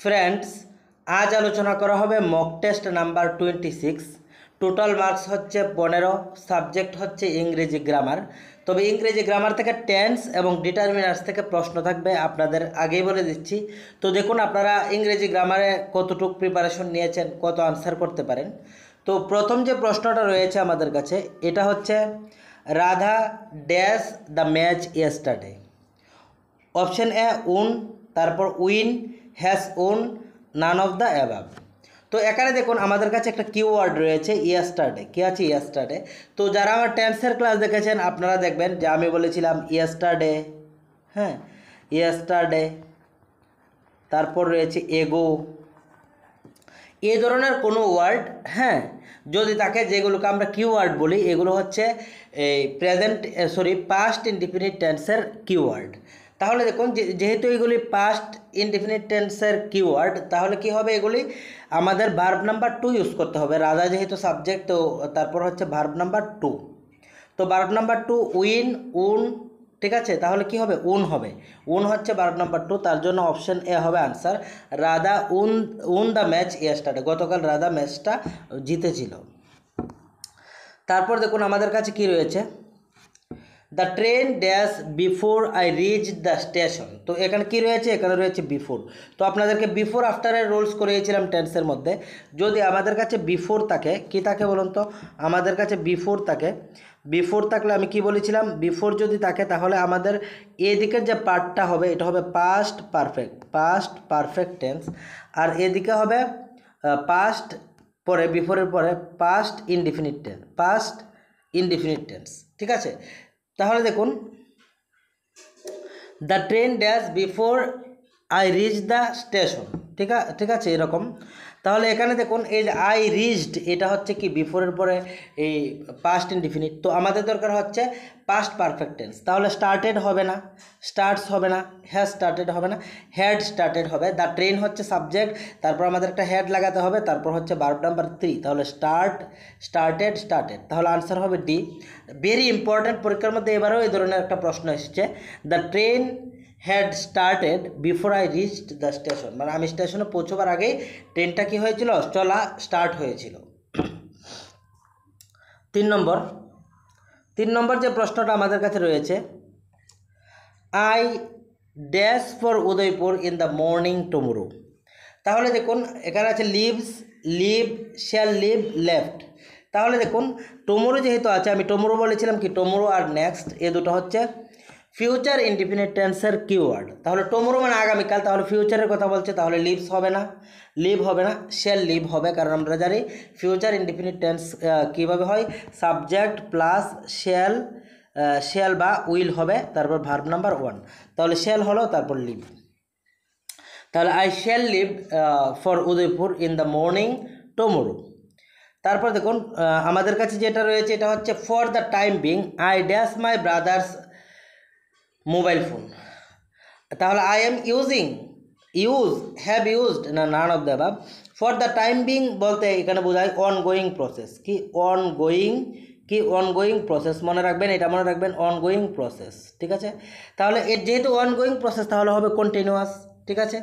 Friends, আজ আলোচনা করা হবে mock test number twenty six total marks হচ্ছে পনেরো সাবজেক্ট হচ্ছে ইংরেজি গ্রামার তবে ইংরেজি গ্রামার থেকে টেন্স এবং ডিটারমিনার্স থেকে প্রশ্ন থাকবে, আপনাদের আগেই বলে দিচ্ছি। তো দেখুন, আপনারা ইংরেজি গ্রামারে কতটুকু প্রিপারেশন নিয়েছেন, কত আনসার করতে পারেন। তো প্রথম যে প্রশ্নটা রয়েছে আমাদের কাছে, এটা হচ্ছে, Radha dash the match yesterday. Option A, won. তারপর, উইন। হ্যাজ উন নান অফ দ্য অ্যাবাব তো এখানে দেখুন, আমাদের কাছে একটা কিওয়ার্ড রয়েছে ইয়েস্টারডে কী আছে ইয়েস্টারডে তো যারা আমার টেন্সের ক্লাস দেখেছেন, আপনারা দেখবেন যে আমি বলেছিলাম ইয়েস্টারডে হ্যাঁ? ইয়েস্টারডে তারপর রয়েছে এগো এই ধরনের কোনো ওয়ার্ড হ্যাঁ? যদি তাকে যেগুলোকে আমরা কিওয়ার্ড বলি, এগুলো হচ্ছে এই প্রেজেন্ট সরি পাস্ট ইনডিফিনিট টেন্সের কিওয়ার্ড তাহলে দেখুন যেহেতু এগুলি পাস্ট ইনডিফিনিট টেন্সের কিওয়ার্ড তাহলে কি হবে এগুলি? আমাদের ভার্ব নাম্বার টু ইউজ করতে হবে। রাজা যেহেতু সাবজেক্ট তো তারপর হচ্ছে ভার্ব নাম্বার টু তো verb number two win, won, ঠিক আছে? তাহলে কি হবে? উন হবে। উন হচ্ছে ভার্ব নাম্বার টু তার জন্য অপশন এ হবে আনসার রাধা উন উন দ্য ম্যাচ ইয়েস্টারডে গতকাল রাধা ম্যাচটা জিতেছিল। তারপর দেখুন, আমাদের কাছে কি রয়েছে? The train dash before I reach the station তো এখানে কি রয়েছে? এখানে রয়েছে বিফোর তো আপনাদেরকে বিফোর আফটারের রোলস করিয়েছিলাম টেন্সের মধ্যে। যদি আমাদের কাছে বিফোর থাকে, কি থাকে বলুন তো? আমাদের কাছে বিফোর থাকে। বিফোর থাকলে আমি কি বলেছিলাম? বিফোর যদি থাকে, তাহলে আমাদের এদিকের যে পার্টটা হবে, এটা হবে past perfect past perfect tense আর এদিকে হবে পাস্ট পরে বিফোরের পরে past indefinite tense past indefinite tense ঠিক আছে? তাহলে দেখুন the train dash before I reach the station ঠিক আছে ঠিক আছে, এরকম। তাহলে এখানে দেখুন, এই যে আই রিচড এটা হচ্ছে কি বিফোরের পরে এই পাস্ট ইনডিফিনিট তো আমাদের দরকার হচ্ছে পাস্ট পারফেক্ট টেন্স তাহলে স্টার্টেড হবে না স্টার্টস হবে না হ্যাজ স্টার্টেড হবে না হেড স্টার্টেড হবে। দ্য ট্রেন হচ্ছে সাবজেক্ট তারপর আমাদের একটা হেড লাগাতে হবে, তারপর হচ্ছে বার্ব নাম্বার থ্রি তাহলে স্টার্ট স্টার্টেড স্টার্টেড তাহলে আনসার হবে ডি ভেরি ইম্পর্ট্যান্ট পরীক্ষার মধ্যে এবারেও এই ধরনের একটা প্রশ্ন এসেছে। The train had started before I reached the station মানে আমি স্টেশনে পৌঁছবার আগেই ট্রেনটা কি হয়েছিল? চলা স্টার্ট হয়েছিল। তিন নম্বর। তিন নম্বর যে প্রশ্নটা আমাদের কাছে রয়েছে I dash for Udaipur in the morning tomorrow তাহলে দেখুন, এখানে আছে leaves leave shall leave left তাহলে দেখুন টুমরো যেহেতু আছে, আমি টুমরো বলেছিলাম কি? টুমরো আর নেক্সট এ দুটো হচ্ছে ফিউচার ইনডিফিনিট টেন্সের কিওয়ার্ড তাহলে টুমরো মানে আগামীকাল, তাহলে ফিউচারের কথা বলছে, তাহলে লিভস হবে না। লিভ হবে না শেল লিভ হবে, কারণ আমরা জানি ফিউচার ইনডিফিনিট টেন্স কীভাবে হয়? সাবজেক্ট প্লাস শেল শেল বা উইল হবে, তারপর ভার্ব নাম্বার ওয়ান তাহলে শেল হলো, তারপর লিভ তাহলে I shall leave for Udaipur in the morning tomorrow তারপর দেখুন আমাদের কাছে যেটা রয়েছে, এটা হচ্ছে for the time being I dash my brother's mobile phone তাহলে I am using use have used না none of the above for the time being বলতে এখানে বোঝায় অন গোয়িং প্রসেস কি অন গোয়িং কি অন গোয়িং প্রসেস মনে রাখবেন? এটা মনে রাখবেন অন গোয়িং প্রসেস ঠিক আছে? তাহলে এর যেহেতু অন গোয়িং প্রসেস তাহলে হবে কন্টিনিউয়াস ঠিক আছে?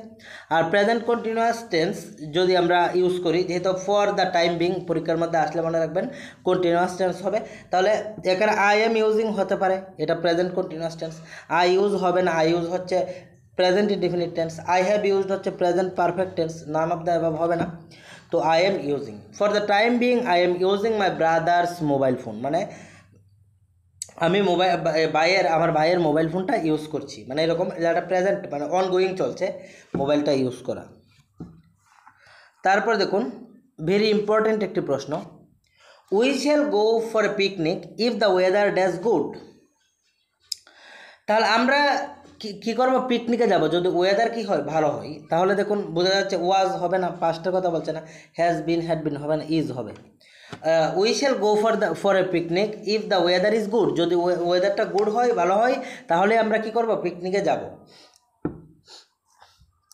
আর প্রেজেন্ট কন্টিনিউয়াস টেন্স যদি আমরা ইউজ করি, যেহেতু ফর দ্য টাইম বিং পরীক্ষার মধ্যে আসলে মনে রাখবেন কন্টিনিউয়াস টেন্স হবে, তাহলে এখানে আই এম ইউজিং হতে পারে, এটা present continuous tense I use হবে না আই ইউজ হচ্ছে present indefinite tense I have used হচ্ছে present perfect tense none of the above হবে না। তো I am using for the time being I am using my brother's mobile phone মানে আমি mobile ভাইয়ের, আমার ভাইয়ের মোবাইল ফোনটা ইউজ করছি। মানে এরকম এটা প্রেজেন্ট মানে অন গোয়িং চলছে, মোবাইলটা ইউজ করা। তারপর দেখুন ভেরি ইম্পর্ট্যান্ট একটি প্রশ্ন। We shall go for a picnic if the weather dash good তাহলে আমরা কি, কী করব? পিকনিকে যাব। যদি ওয়েদার কি হয়, ভালো হয়। তাহলে দেখুন, বোঝা যাচ্ছে ওয়াজ হবে না পাস্টের কথা বলছে না হ্যাজ বিন হ্যাড বিন হবে না ইজ হবে। We shall go for the for a picnic if the weather is good যদি ওয়েদারটা গুড হয়, ভালো হয়, তাহলে আমরা কি করব? পিকনিকে যাব।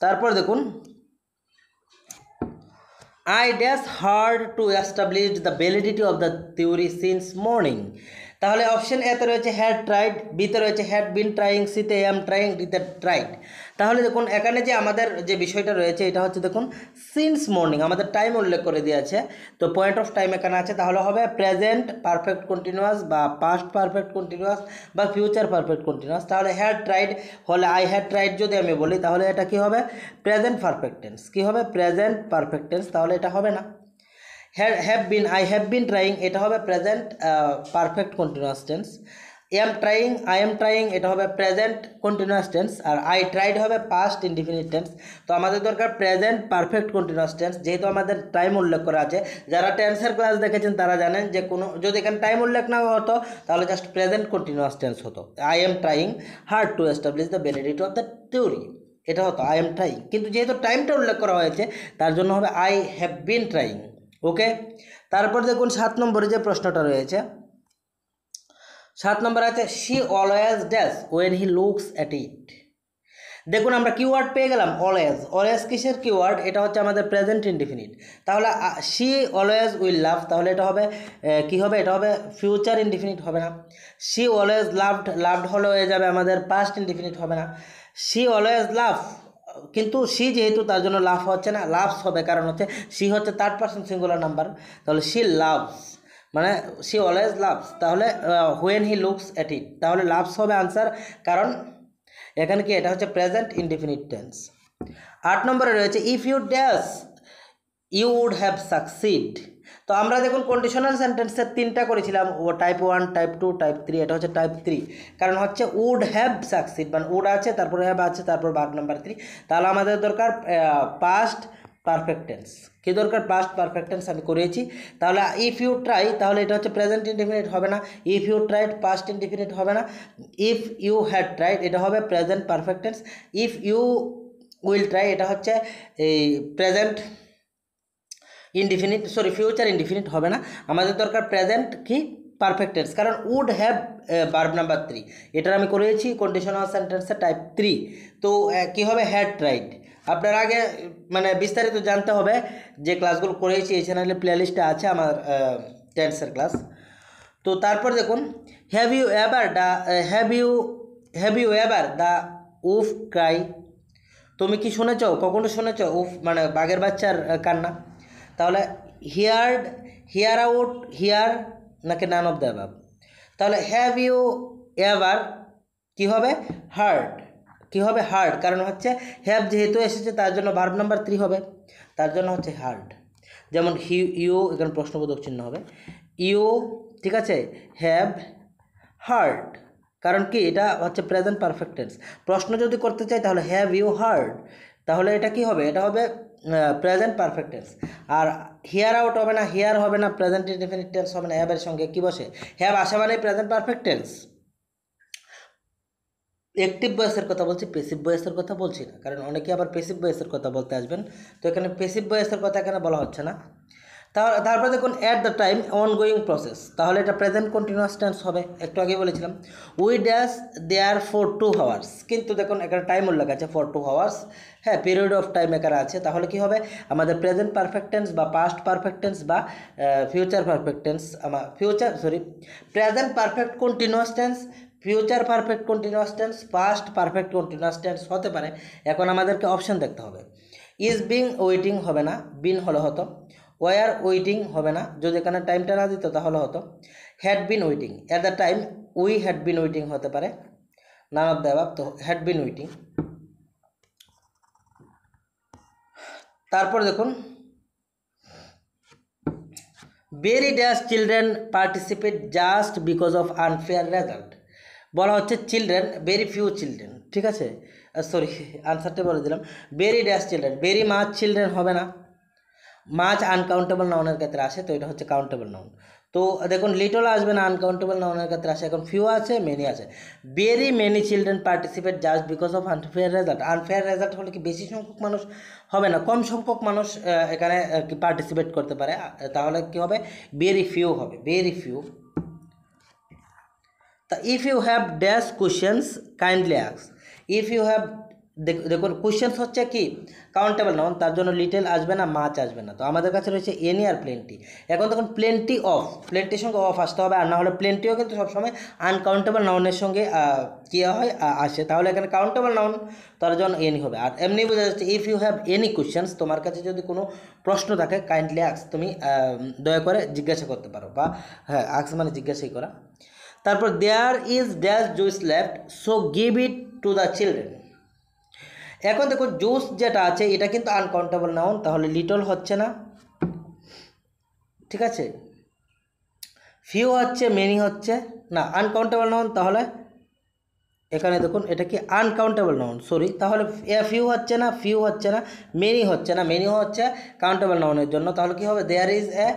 তারপর দেখুন। I dash hard to establish the validity of the theory since morning তাহলে অপশন এতে রয়েছে হ্যাড ট্রাইড বিতে রয়েছে হ্যাড বিন ট্রাইং সিতে এম ট্রাইং ডিতে ট্রাইড তাহলে দেখুন, এখানে যে আমাদের যে বিষয়টা রয়েছে, এটা হচ্ছে দেখুন সিন্স মর্নিং আমাদের টাইম উল্লেখ করে দিয়েছে। তো পয়েন্ট অফ টাইম এখানে আছে, তাহলে হবে প্রেজেন্ট পারফেক্ট কন্টিনিউয়াস বা পাস্ট পারফেক্ট কন্টিনিউয়াস বা ফিউচার পারফেক্ট কন্টিনিউয়াস তাহলে হ্যাড ট্রাইড হলে আই হ্যাড ট্রাইড যদি আমি বলি, তাহলে এটা কি হবে? প্রেজেন্ট পারফেক্ট টেন্স কী হবে? প্রেজেন্ট পারফেক্ট টেন্স তাহলে এটা হবে না। Have been I have been trying এটা হবে present perfect continuous tense am trying I am trying এটা হবে প্রেজেন্ট কন্টিনিউয়াস টেন্স আর আই ট্রাইড হবে পাস্ট ইনডিফিনিট টেন্স তো আমাদের দরকার প্রেজেন্ট পারফেক্ট কন্টিনিউয়াস টেন্স যেহেতু আমাদের টাইম উল্লেখ করা আছে। যারা টেন্সের ক্লাস দেখেছেন, তারা জানেন যে কোনো, যদি এখানে টাইম উল্লেখ না হতো, তাহলে জাস্ট প্রেজেন্ট কন্টিনিউয়াস টেন্স হতো। I am trying hard to establish the validity of the theory এটা হতো আই এম ট্রাইং কিন্তু যেহেতু টাইমটা উল্লেখ করা হয়েছে, তার জন্য হবে I have been trying okay? তারপর দেখুন সাত নম্বরে যে প্রশ্নটা রয়েছে। সাত নম্বর আছে she always dash when he looks at it দেখুন, আমরা কিওয়ার্ড পেয়ে গেলাম অলওয়েজ অলওয়েজ কিসের কিওয়ার্ড এটা হচ্ছে আমাদের প্রেজেন্ট ইনডিফিনিট তাহলে শি অলওয়েজ উইল লাভ তাহলে এটা হবে কি হবে? এটা হবে ফিউচার ইনডিফিনিট হবে না। শি অলওয়েজ লাভড লাভড হলে হয়ে যাবে আমাদের পাস্ট ইনডিফিনিট হবে না। শি অলওয়েজ লাভ কিন্তু সি যেহেতু তার জন্য লাভ হচ্ছে না লাভস হবে, কারণ হচ্ছে সি হচ্ছে থার্ড পার্সন সিঙ্গুলার নাম্বার তাহলে সি লাভস মানে সি অলওয়েজ লাভস তাহলে when he looks at it তাহলে লাভস হবে আনসার কারণ এখানে কি, এটা হচ্ছে প্রেজেন্ট ইনডিফিনিট টেন্স আট নম্বরে রয়েছে if you dash you would have succeed তো আমরা দেখুন কন্ডিশনাল সেন্টেন্সের তিনটা করেছিলাম, ও type one type two type three এটা হচ্ছে টাইপ থ্রি কারণ হচ্ছে উড হ্যাভ সাকসিড মানে উড আছে, তারপরে হ্যাভ আছে, তারপর বাঘ নাম্বার থ্রি তাহলে আমাদের দরকার পাস্ট পারফেক্টেন্স কী দরকার? পাস্ট পারফেক্টেন্স আমি করেছি। তাহলে ইফ ইউ ট্রাই তাহলে এটা হচ্ছে প্রেজেন্ট ইনডিফিনিট হবে না। If you tried past indefinite হবে না। ইফ ইউ হ্যাড ট্রাইড এটা হবে present perfect tense if you will try এটা হচ্ছে এই present indefinite sorry future indefinite হবে না। আমাদের দরকার প্রেজেন্ট কি? পারফেক্ট টেন্স কারণ would have verb number three এটার আমি করেছি কন্ডিশনাল সেন্টেন্সে টাইপ থ্রি তো কী হবে? হ্যাড রাইট আপনার আগে মানে বিস্তারিত জানতে হবে যে ক্লাসগুলো করেছি, এই চ্যানেলে প্লেলিস্টে আছে আমার টেন্সের ক্লাস তো, তারপর দেখুন have you ever the have you have you ever the wolf cry তুমি কি শুনেছ? কখনো শুনেছ? উফ মানে বাঘের বাচ্চার কান্না? তাহলে হিয়ার্ড হিয়ার আউট হিয়ার নাকি নান অফ দ্য অ্যাবাব তাহলে হ্যাভ ইউ এভার কী হবে? হার্ড কী হবে? হার্ড কারণ হচ্ছে হ্যাভ যেহেতু এসেছে, তার জন্য ভার্ব নাম্বার থ্রি হবে। তার জন্য হচ্ছে হার্ড যেমন হি ইউ এখানে প্রশ্নবোধক চিহ্ন হবে। ইউ ঠিক আছে? হ্যাভ হার্ড কারণ কি? এটা হচ্ছে প্রেজেন্ট পারফেক্ট টেন্স প্রশ্ন যদি করতে চাই, তাহলে হ্যাভ ইউ হার্ড তাহলে এটা কি হবে? এটা হবে প্রেজেন্ট পারফেক্ট টেন্স আর হিয়ার আউট হবে না হিয়ার হবে না প্রেজেন্ট ইনডিফিনিট টেন্স হবে না হ্যাভের সঙ্গে কী বসে? হ্যাভ আসা মানে প্রেজেন্ট পারফেক্ট টেন্স অ্যাক্টিভ বয়সের কথা বলছি পেসিভ বয়সের কথা বলছি না, কারণ অনেকে আবার পেসিভ বয়সের কথা বলতে আসবেন। তো এখানে পেসিভ বয়সের কথা এখানে বলা হচ্ছে না? তারপর দেখুন at the time on going process তাহলে এটা প্রেজেন্ট কন্টিনিউয়াস টেন্স হবে। একটু আগে বলেছিলাম। We dash there for two hours কিন্তু দেখুন এখানে টাইম উল্লেখ আছে ফর টু হাওয়ার্স হ্যাঁ পিরিয়ড অফ টাইম এখানে আছে। তাহলে কি হবে? আমাদের প্রেজেন্ট পারফেক্ট টেন্স বা পাস্ট পারফেক্ট টেন্স বা ফিউচার পারফেক্ট টেন্স আমার future sorry present perfect continuous tense future perfect continuous tense past perfect continuous tense হতে পারে। এখন আমাদেরকে অপশন দেখতে হবে। ইজ বিং ওয়েটিং হবে না। বিন হলে হতো। ওয়ার ওয়েটিং হবে না। যদি এখানে টাইমটা না দিত তাহলে হতো। Had been waiting at the time we had been waiting হতে পারে। নান অফ দ্য তো হ্যাড বিন ওয়েটিং তারপর দেখুন। Very dash children participate just because of unfair result বলা হচ্ছে চিলড্রেন ভেরি ফিউ চিলড্রেন ঠিক আছে? সরি আনসারটা বলে দিলাম। Very dash children very much children হবে না। মাছ আনকাউন্টেবল নাউনের ক্ষেত্রে আসে, তো এটা হচ্ছে কাউন্টেবল নাউন তো দেখুন লিটল আসবে না আনকাউন্টেবল নাউনের ক্ষেত্রে আসে। এখন ফিউ আছে মেনি আছে। Very many children participate just because of unfair result unfair result হলে কি বেশি সংখ্যক মানুষ হবে না? কম সংখ্যক মানুষ এখানে পার্টিসিপেট করতে পারে। তাহলে কি হবে? ভেরি ফিউ হবে। ভেরি ফিউ তা if you have dash questions kindly আক্স if you have দেখুন কোশ্চেন্স হচ্ছে কি? কাউন্টেবল নাউন তার জন্য লিটেল আসবে না মাছ আসবে না। তো আমাদের কাছে রয়েছে এনি আর প্লেন্টি এখন দেখুন প্লেন্টি অফ প্লেন্টির সঙ্গে অফ আসতে হবে, আর না হলে প্লেন্টিও কিন্তু সবসময় আনকাউন্টেবল নাউনের সঙ্গে কী হয়? আসে। তাহলে এখানে কাউন্টেবল নাউন তার জন্য এনি হবে। আর এমনি বোঝা যাচ্ছে if you have any questions তোমার কাছে যদি কোনো প্রশ্ন থাকে কাইন্ডলি আক্স তুমি দয়া করে জিজ্ঞাসা করতে পারো, বা হ্যাঁ আক্স মানে জিজ্ঞাসাই করা। তারপর there is dash juice left so give it to the children এখন দেখো জুস যেটা আছে, এটা কিন্তু আনকাউন্টেবল নাউন তাহলে লিটল হচ্ছে না। ঠিক আছে? ফিউ হচ্ছে মেনি হচ্ছে। না আনকাউন্টেবল নাউন তাহলে এখানে দেখুন, এটা কি আনকাউন্টেবল নাউন সরি তাহলে ফিউ হচ্ছে না ফিউ হচ্ছে না মেনি হচ্ছে না মেনি হচ্ছে কাউন্টেবল নাউনের জন্য। তাহলে কি হবে? There is a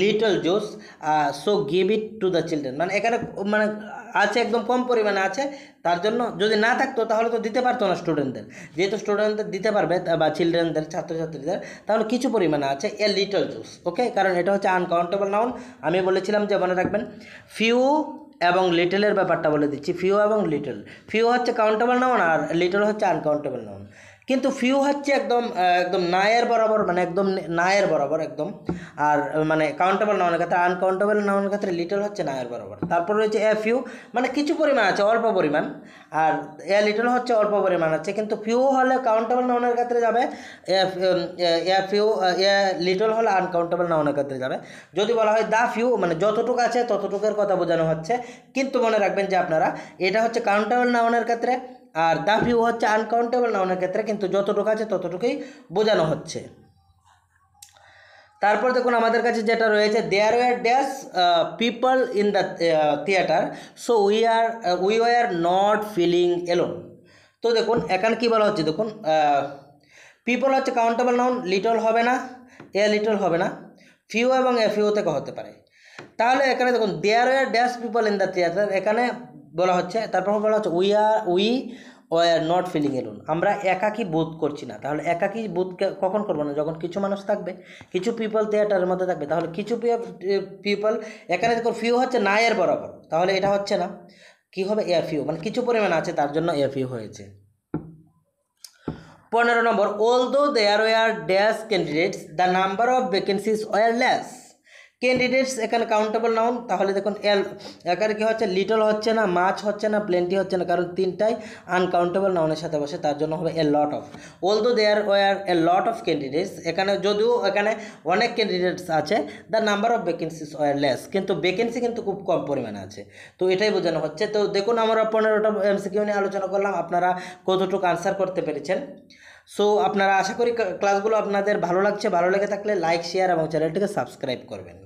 little juice so give it to the children মানে এখানে মানে আছে একদম কম পরিমাণে আছে, তার জন্য যদি না থাকতো, তাহলে তো দিতে পারতো না স্টুডেন্টদের যেহেতু স্টুডেন্টদের দিতে পারবে বা চিলড্রেনদের ছাত্রছাত্রীদের, তাহলে কিছু পরিমাণে আছে এ লিটল জুস ওকে কারণ এটা হচ্ছে আনকাউন্টেবল নাউন আমি বলেছিলাম যে মনে রাখবেন ফিউ এবং লিটলের ব্যাপারটা বলে দিচ্ছি। ফিউ এবং লিটল ফিউ হচ্ছে কাউন্টেবল নাউন আর লিটল হচ্ছে আনকাউন্টেবল নাউন কিন্তু ফিউ হচ্ছে একদম একদম নায়ের বরাবর মানে একদম নায়ের বরাবর একদম। আর মানে কাউন্টেবল নাউনের ক্ষেত্রে আনকাউন্টেবল নাউনের ক্ষেত্রে লিটল হচ্ছে নায়ের বরাবর। তারপর রয়েছে এ ফিউ মানে কিছু পরিমাণ আছে, অল্প পরিমাণ। আর এ লিটল হচ্ছে অল্প পরিমাণ আছে, কিন্তু ফিউ হলে কাউন্টেবল নাউনের ক্ষেত্রে যাবে, এ ফিউ এ লিটল হলে আনকাউন্টেবল নাউনের ক্ষেত্রে যাবে। যদি বলা হয় দা ফিউ মানে যতটুকু আছে ততটুকুর কথা বোঝানো হচ্ছে। কিন্তু মনে রাখবেন যে আপনারা, এটা হচ্ছে কাউন্টেবল নাউনের ক্ষেত্রে আর দা ফিউ হচ্ছে আনকাউন্টেবল নাউনের ক্ষেত্রে, কিন্তু যতটুকু আছে ততটুকুই বোঝানো হচ্ছে। তারপর দেখুন আমাদের কাছে যেটা রয়েছে there were dash people in the theatre so we are we were not feeling alone তো দেখুন, এখানে কী বলা হচ্ছে দেখুন পিপল হচ্ছে কাউন্টেবল নাউন লিটল হবে না এ লিটল হবে না ফিউ এবং এ থেকে হতে পারে। তাহলে এখানে দেখুন there were dash people in the theatre এখানে বলা হচ্ছে তারপর বলা হচ্ছে we are we were not feeling alone আমরা একাকী বোধ করছি না। তাহলে একাকী বোধ কখন করব না? যখন কিছু মানুষ থাকবে, কিছু পিপল থিয়েটারের মধ্যে থাকবে, তাহলে কিছু পিপল এখানে দেখুন ফিউ হচ্ছে না এর বরাবর। তাহলে এটা হচ্ছে না। কি হবে? এ ফিউ মানে কিছু পরিমাণ আছে, তার জন্য এ ফিউ হয়েছে। পনেরো নম্বর although there were dash candidates the number of vacancies were less candidates এখানে কাউন্টেবল নাউন তাহলে দেখুন এল এখানে কি হচ্ছে? লিটল হচ্ছে না মাছ হচ্ছে না প্লেন্টি হচ্ছে না, কারণ তিনটাই আনকাউন্টেবল নাউনের সাথে বসে, তার জন্য হবে এ lot of although there were a lot of candidates এখানে যদিও এখানে অনেক ক্যান্ডিডেটস আছে the number of vacancies were less কিন্তু ভ্যাকেন্সি কিন্তু খুব কম পরিমাণে আছে। তো এটাই বোঝানো হচ্ছে। তো দেখুন, আমরা পনেরোটা এমসিকিউ নিয়ে আলোচনা করলাম, আপনারা কতটুকু আনসার করতে পেরেছেন। সো আপনারা আশা করি ক্লাসগুলো আপনাদের ভালো লাগছে, ভালো লেগে থাকলে লাইক শেয়ার এবং চ্যানেলটিকে সাবস্ক্রাইব করবেন।